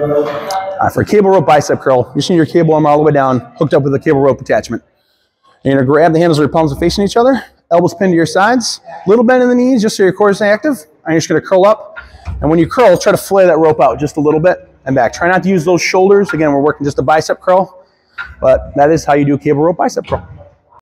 Uh, for cable rope bicep curl, you just need your cable arm all the way down, hooked up with a cable rope attachment. You're gonna grab the handles of your palms are facing each other, elbows pinned to your sides, little bend in the knees just so your core is active. And you're just gonna curl up. And when you curl, try to flay that rope out just a little bit and back. Try not to use those shoulders. Again, we're working just a bicep curl, but that is how you do a cable rope bicep curl.